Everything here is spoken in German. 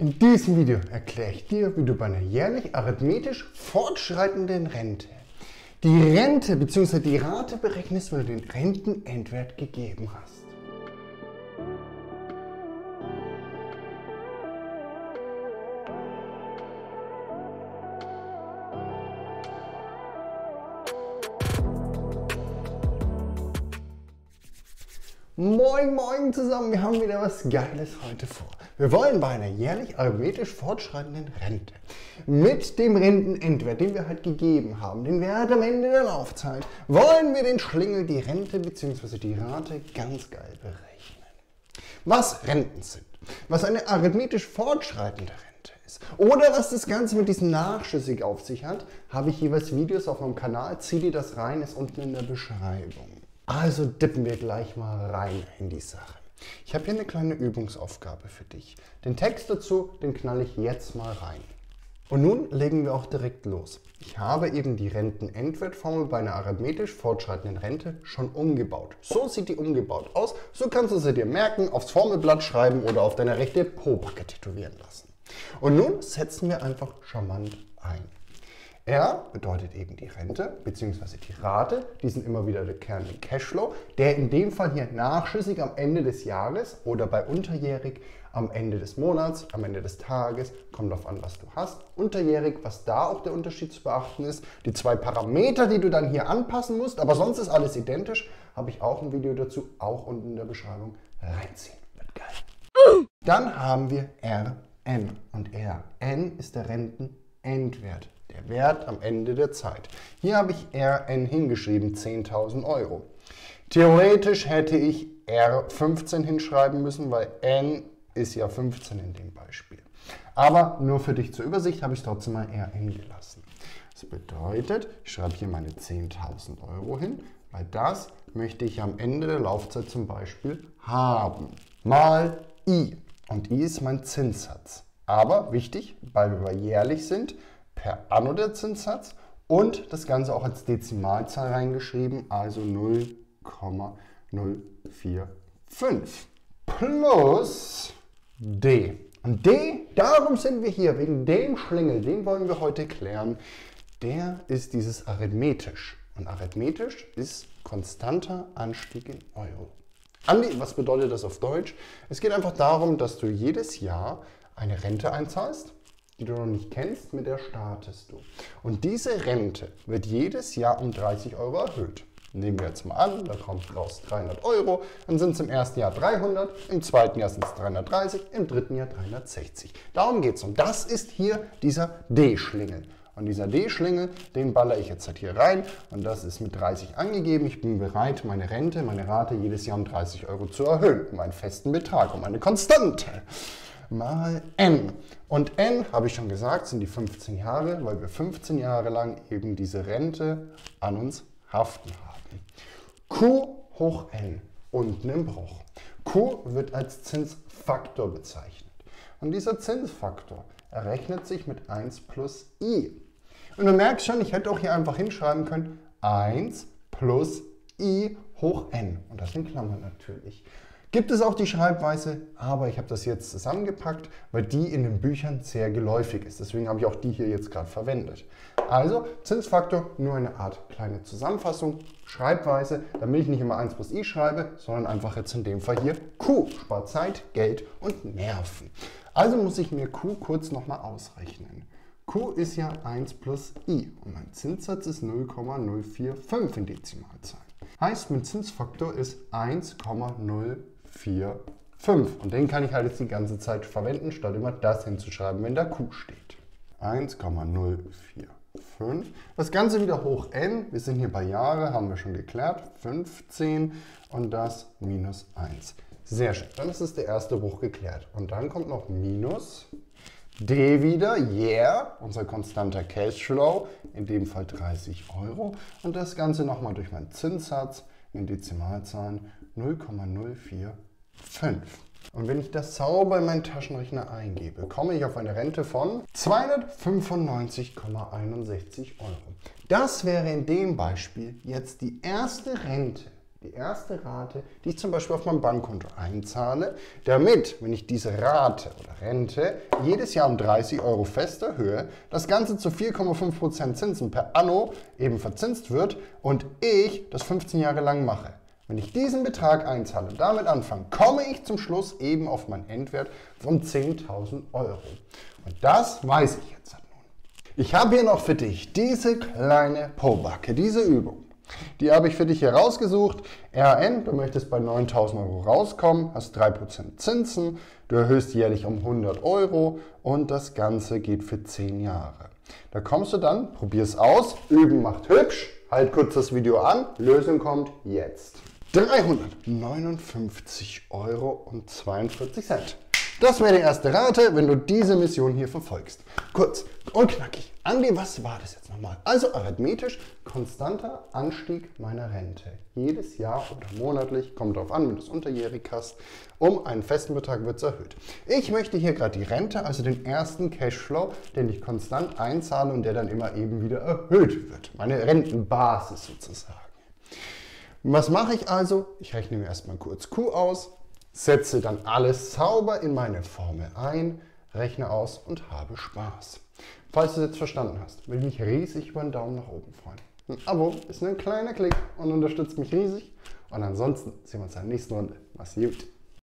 In diesem Video erkläre ich dir, wie du bei einer jährlich arithmetisch fortschreitenden Rente die Rente bzw. die Rate berechnest, wenn du den Rentenendwert gegeben hast. Moin Moin zusammen, wir haben wieder was Geiles heute vor. Wir wollen bei einer jährlich arithmetisch fortschreitenden Rente mit dem Rentenendwert, den wir halt gegeben haben, den Wert am Ende der Laufzeit, wollen wir den Schlingel, die Rente bzw. die Rate ganz geil berechnen. Was Renten sind, was eine arithmetisch fortschreitende Rente ist oder was das Ganze mit diesem Nachschüssig auf sich hat, habe ich jeweils Videos auf meinem Kanal, zieh dir das rein, ist unten in der Beschreibung. Also dippen wir gleich mal rein in die Sache. Ich habe hier eine kleine Übungsaufgabe für dich. Den Text dazu, den knall ich jetzt mal rein. Und nun legen wir auch direkt los. Ich habe eben die Rentenendwertformel bei einer arithmetisch fortschreitenden Rente schon umgebaut. So sieht die umgebaut aus. So kannst du sie dir merken, aufs Formelblatt schreiben oder auf deine rechte Pobacke tätowieren lassen. Und nun setzen wir einfach charmant ein. R bedeutet eben die Rente bzw. die Rate, die sind immer wieder der Kern im Cashflow, der in dem Fall hier nachschüssig am Ende des Jahres oder bei unterjährig am Ende des Monats, am Ende des Tages, kommt darauf an, was du hast. Unterjährig, was da auch der Unterschied zu beachten ist, die zwei Parameter, die du dann hier anpassen musst, aber sonst ist alles identisch, habe ich auch ein Video dazu, auch unten in der Beschreibung reinziehen. Wird geil. Dann haben wir RN und RN ist der Rentenendwert der Wert am Ende der Zeit. Hier habe ich Rn hingeschrieben, 10.000 Euro. Theoretisch hätte ich R15 hinschreiben müssen, weil n ist ja 15 in dem Beispiel. Aber nur für dich zur Übersicht habe ich trotzdem mal Rn gelassen. Das bedeutet, ich schreibe hier meine 10.000 Euro hin, weil das möchte ich am Ende der Laufzeit zum Beispiel haben. Mal i. Und i ist mein Zinssatz. Aber wichtig, weil wir jährlich sind, per Anno der Zinssatz und das Ganze auch als Dezimalzahl reingeschrieben, also 0,045 plus d. Und d, darum sind wir hier, wegen dem Schlingel, den wollen wir heute klären. Der ist dieses arithmetisch. Und arithmetisch ist konstanter Anstieg in Euro. Andi, was bedeutet das auf Deutsch? Es geht einfach darum, dass du jedes Jahr eine Rente einzahlst die du noch nicht kennst, mit der startest du. Und diese Rente wird jedes Jahr um 30 Euro erhöht. Nehmen wir jetzt mal an, da kommt raus 300 Euro, dann sind es im ersten Jahr 300, im zweiten Jahr sind es 330, im dritten Jahr 360. Darum geht es. Und das ist hier dieser D-Schlingel. Und dieser D-Schlingel, den baller ich jetzt halt hier rein und das ist mit 30 angegeben. Ich bin bereit, meine Rente, meine Rate jedes Jahr um 30 Euro zu erhöhen, um einen festen Betrag, um eine Konstante mal n. Und n, habe ich schon gesagt, sind die 15 Jahre, weil wir 15 Jahre lang eben diese Rente an uns haften haben. Q hoch n, unten im Bruch. Q wird als Zinsfaktor bezeichnet. Und dieser Zinsfaktor errechnet sich mit 1 plus i. Und du merkst schon, ich hätte auch hier einfach hinschreiben können, 1 plus i hoch n. Und das in Klammern natürlich. Gibt es auch die Schreibweise, aber ich habe das jetzt zusammengepackt, weil die in den Büchern sehr geläufig ist. Deswegen habe ich auch die hier jetzt gerade verwendet. Also Zinsfaktor, nur eine Art kleine Zusammenfassung, Schreibweise, damit ich nicht immer 1 plus i schreibe, sondern einfach jetzt in dem Fall hier q, spart Zeit, Geld und Nerven. Also muss ich mir q kurz nochmal ausrechnen. q ist ja 1 plus i und mein Zinssatz ist 0,045 in Dezimalzahlen. Heißt, mein Zinsfaktor ist 1,045. 4, 5. Und den kann ich halt jetzt die ganze Zeit verwenden, statt immer das hinzuschreiben, wenn da Q steht. 1,045. Das Ganze wieder hoch n. Wir sind hier bei Jahre, haben wir schon geklärt. 15 und das minus 1. Sehr schön. Dann ist es der erste Bruch geklärt. Und dann kommt noch minus D wieder, yeah, unser konstanter Cashflow, in dem Fall 30 Euro. Und das Ganze nochmal durch meinen Zinssatz in Dezimalzahlen 0,045. Und wenn ich das sauber in meinen Taschenrechner eingebe, komme ich auf eine Rente von 295,61 Euro. Das wäre in dem Beispiel jetzt die erste Rente, die erste Rate, die ich zum Beispiel auf mein Bankkonto einzahle, damit, wenn ich diese Rate oder Rente jedes Jahr um 30 Euro fest erhöhe, das Ganze zu 4,5% Zinsen per Anno eben verzinst wird und ich das 15 Jahre lang mache. Wenn ich diesen Betrag einzahle und damit anfange, komme ich zum Schluss eben auf meinen Endwert von 10.000 Euro. Und das weiß ich jetzt halt nun. Ich habe hier noch für dich diese kleine Pobacke, diese Übung. Die habe ich für dich hier rausgesucht. RN, du möchtest bei 9000 Euro rauskommen, hast 3% Zinsen, du erhöhst jährlich um 100 Euro und das Ganze geht für 10 Jahre. Da kommst du dann, probier es aus, üben macht hübsch, halt kurz das Video an, Lösung kommt jetzt. 359 Euro und 42 Cent. Das wäre die erste Rate, wenn du diese Mission hier verfolgst. Kurz und knackig. Andi, was war das jetzt nochmal? Also arithmetisch konstanter Anstieg meiner Rente. Jedes Jahr oder monatlich, kommt darauf an, wenn du es unterjährig hast, um einen festen Betrag wird es erhöht. Ich möchte hier gerade die Rente, also den ersten Cashflow, den ich konstant einzahle und der dann immer eben wieder erhöht wird. Meine Rentenbasis sozusagen. Was mache ich also? Ich rechne mir erstmal kurz Q aus, setze dann alles sauber in meine Formel ein, rechne aus und habe Spaß. Falls du es jetzt verstanden hast, würde ich mich riesig über einen Daumen nach oben freuen. Ein Abo ist nur ein kleiner Klick und unterstützt mich riesig. Und ansonsten sehen wir uns in der nächsten Runde. Mach's gut.